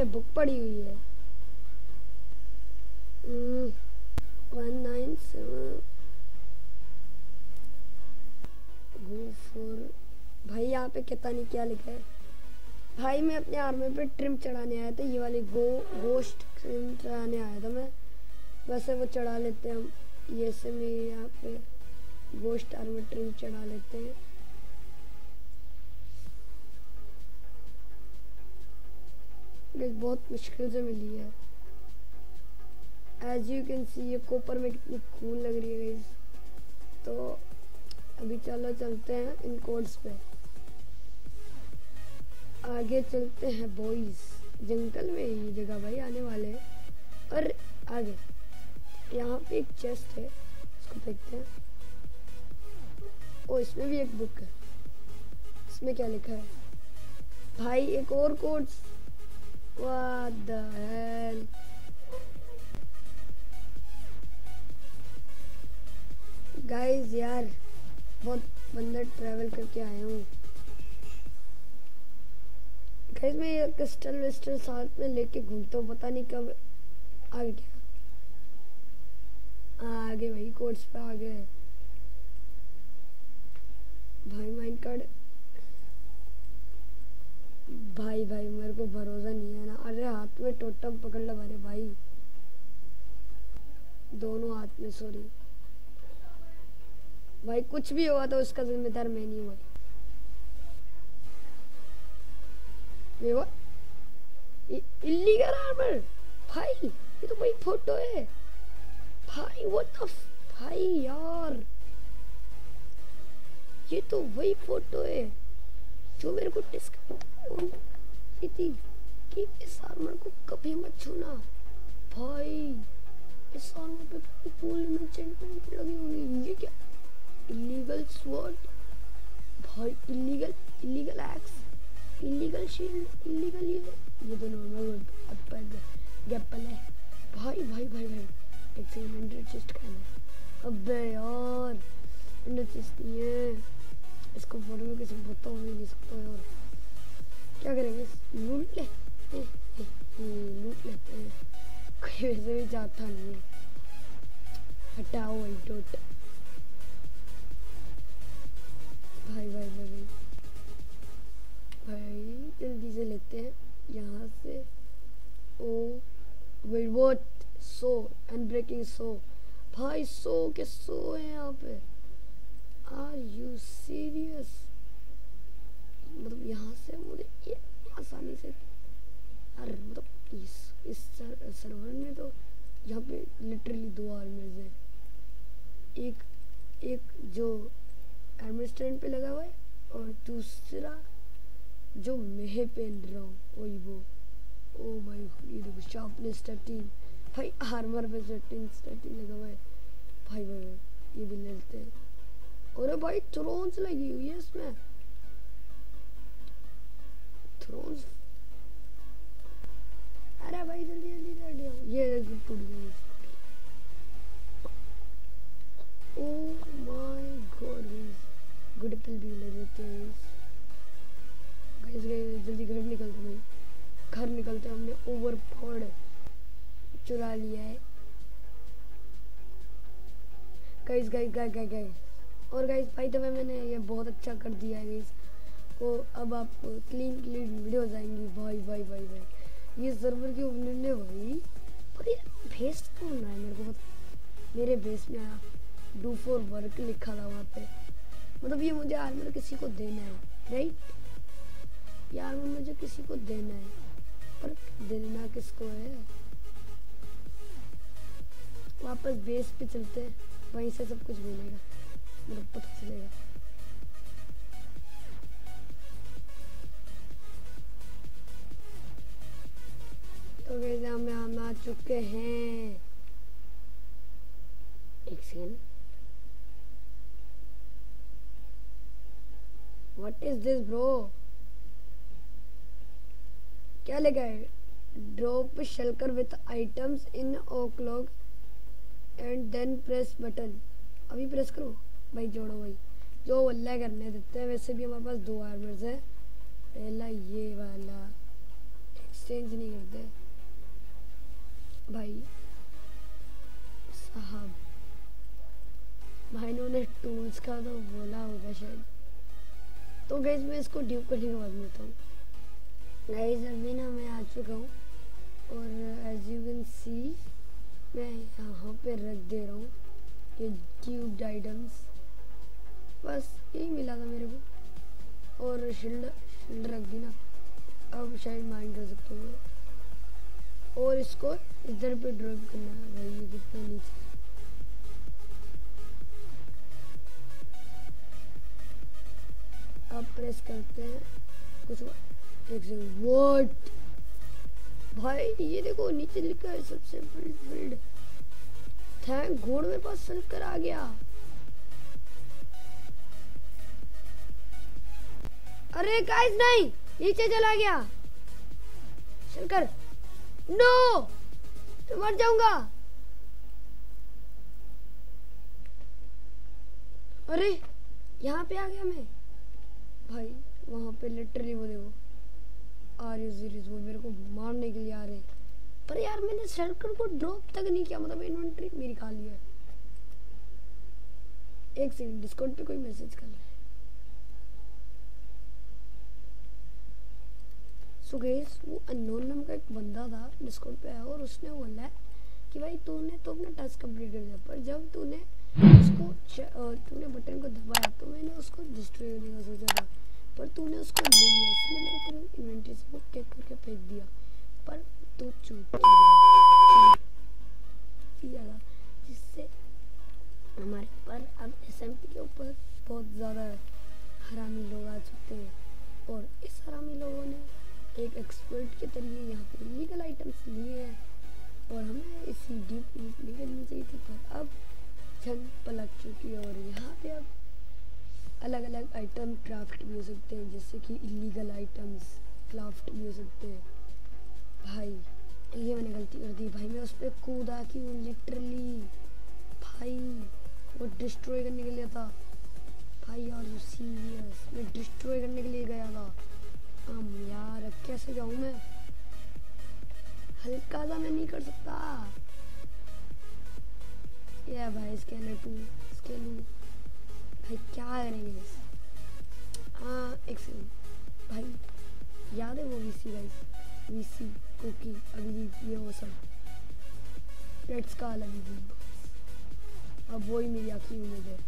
पे बुक पड़ी हुई है। गो भाई, यहाँ पे कितना नहीं क्या लिखा है। भाई, मैं अपने आर्मी पे ट्रिम चढ़ाने आया था, ये वाली गो गोश्त ट्रिम चढ़ाने आया था मैं। वैसे वो चढ़ा लेते हैं हम। ये से मैं यहाँ पे गोश्त आर्मी ट्रिम चढ़ा लेते हैं। बहुत मुश्किल से मिली है। एज यू कैन सी ये कोपर में कितनी कूल लग रही है गाइस तो अभी चलो चलते हैं इन कोड्स पे। आगे चलते हैं बॉयज़ जंगल में ये जगह भाई आने वाले और आगे, यहाँ पे एक चेस्ट है, इसको देखते हैं। ओ, इसमें भी एक बुक है। इसमें क्या लिखा है? भाई, एक और codes What the hell? Guys यार बहुत बंदर ट्रैवल करके आया हूँ। गाइस मैं ये क्रिस्टल विस्टल साथ में लेके घूमता हूँ, पता नहीं कब आगे क्या। आगे भाई कोर्स पे आ गए भाई माइंड कार्ड भाई भाई, मेरे को भरोसा नहीं है ना। अरे, हाथ में टोटम पकड़ लो अरे भाई। दोनों हाथ में सॉरी भाई, कुछ भी हुआ तो उसका जिम्मेदार मैं नहीं हुआ इलीगल आर्मर भाई, ये तो भाई फ़ोटो है। भाई वो तो भाई, यार। ये तो वही फ़ोटो है। जो मेरे को डिस्क कि इस आर्मर को कभी मत छूना। भाई, इस आर्मर पे फुल एंचेंटमेंट लगी होगी ये क्या? इलीगल स्वॉर्ड भाई illegal illegal axe illegal shield illegal ये? ये तो नॉर्मल अपर गैपल है। भाई भाई भाई भाई, एक सेकंड हंड्रेड चेस्ट का अबे यार हंड्रेड चेस्ट नहीं है इसको फ़ोटो में किसी बता भी नहीं सकता यार क्या करेंगे? लूट ले लूट लेते हैं। कोई वैसे भी चाहता नहीं है। हटाओ वही टोट भाई भाई भाई भाई। भाई, जल्दी से लेते हैं। यहाँ से। Oh wait what so unbreaking सो। भाई, सो के सो है यहाँ पे। आर यू सीरियस मतलब यहाँ से मुझे आसानी से अरे मतलब इस इस सर, सर्वर में तो यहाँ पे लिटरली दो आर्मर्स हैं। एक एक जो आर्मर स्टैंड पे लगा हुआ है और दूसरा जो मैं पहन रहा हूँ वही वो। ओ भाई ये देखो शार्पनेस थर्टीन भाई आर्मर पे थर्टीन थर्टीन लगा हुआ है। भाई भाई भाई ये भी लेते हैं। अरे भाई थ्रोन्स लगी हुई है इसमें। थ्रोन्स अरे भाई जल्दी जल्दी रेडी हो ये टूट गई ओ my god guys good apple भी ले लेते हैं। गाइस गाइस जल्दी घर निकलते भाई घर निकलते हमने ओवर पावर्ड चुरा लिया है। गाइस गाइस गाइस गाइस और गाइस भाई तो मैंने ये बहुत अच्छा कर दिया है को अब आप क्लीन क्लीन वीडियो जाएँगी। भाई भाई भाई भाई। ये सर्वर की ओपनर ने भाई, पर ये भेस कौन रहा है? मेरे को मेरे भेस में आया। डू फॉर वर्क लिखा था वहाँ पे। मतलब ये मुझे आर्मर किसी को देना है राइट ये आर्मर मुझे किसी को देना है, पर देना किसको है? वापस बेस पे चलते हैं। वहीं से सब कुछ मिलेगा। मतलब पता चलेगा तो गैस हम आ चुके हैं। एक second what is this bro क्या लिखा है drop shulker with items in o'clock and then press button अभी प्रेस करो। भाई जोड़ो भाई। जो वल्ला करने देते हैं वैसे भी हमारे पास दो आर्मर्स हैं। पहला ये वाला। एक्सचेंज नहीं करते। भाई, साहब। भाई ने टूल्स का तो बोला होगा शायद। तो गैस मैं इसको ड्यूब करने के बाद मिलता हूँ। गैस अभी ना मैं आ चुका हूँ। और एज यू कैन सी मैं यहाँ पे रख दे रहा हूँ। ये ड्यूब आइटम्स बस यही मिला था मेरे को। और शील्ड शील्ड रख दी ना। अब शायद माइंड कर सकता हूँ। और इसको इधर पे ड्रॉप करना है। भाई, ये कितना नीचे अब प्रेस करते हैं। कुछ एक सेकंड व्हाट भाई, ये देखो, नीचे लिखा है सबसे फ़ील्ड फ़ील्ड थैंक गॉड मेरे पास सल्कर आ गया। अरे गाइस नहीं, नीचे चला गया। शंकर नो मैं मर जाऊँगा। अरे, यहाँ पे आ गया मैं। भाई, वहाँ पे लिटरली वो देखो आ रही सीरीज़ वो मेरे को मारने के लिए आ रहे पर यार, मैंने सर्कल को ड्रॉप तक नहीं किया मतलब इन्वेंट्री मेरी खाली है। एक सेकंड डिस्काउंट पे कोई मैसेज कर रहा है। सो गेस वो अननोन नाम का एक बंदा था डिस्काउंट पे आया और उसने बोला है कि भाई तूने तो अपना टास्क कंप्लीट कर दिया, पर जब तूने उसको तूने बटन को दबाया तो मैंने उसको डिस्ट्रॉय करने का सोचा था। पर तूने उसको ले लिया इसलिए मैंने तेरे इन्वेंटरी से वो केक करके फेंक दिया। पर तू चूक था जिससे हमारे पर अब एस के ऊपर बहुत ज़्यादा हरामी लोग आ चुके हैं। एक्सपर्ट के तरीके यहाँ पे लीगल आइटम्स लिए हैं। और हमें इसी डीप नहीं करनी चाहिए थी, पर अब जंग पलट चुकी है और यहाँ पे अब अलग अलग आइटम क्राफ्ट भी हो सकते हैं, जैसे कि इलीगल आइटम्स क्राफ्ट भी हो सकते हैं। भाई, ये मैंने गलती कर दी। भाई, मैं उस पर कूदा की लिटरली भाई, वो डिस्ट्रॉय करने के लिए था। भाई यार सीरियस मैं डिस्ट्रॉय करने के लिए गया था। हम यार, अब कैसे जाऊँ मैं? हल्का सा मैं नहीं कर सकता। ये भाई, इसके टू इसके लू भाई क्या करेंगे हाँ एक सेकंड भाई, याद है वो वीसी भाई वीसी कुकी अभिजीत ये वो सब। रेड्स का ही अब वही मेरी आखिरी उम्मीद है